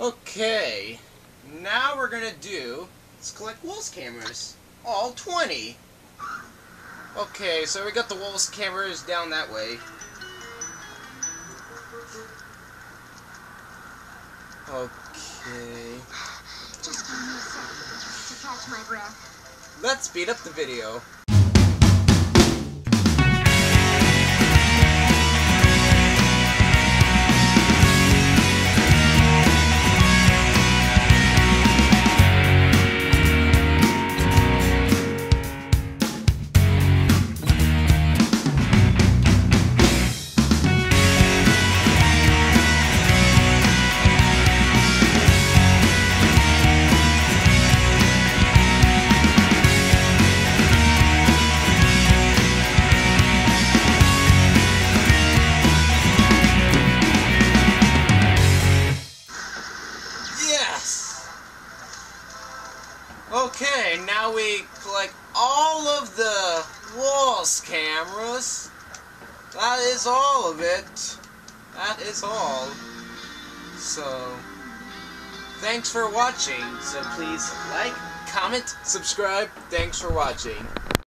Okay, now we're gonna do, let's collect wasps cameras. All 20. Okay, so we got the wasps cameras down that way. Okay. Just give me a second to catch my breath. Let's speed up the video. Okay, now we collect all of the wasps cameras. That is all of it. That is all. So, thanks for watching. So please like, comment, subscribe. Thanks for watching.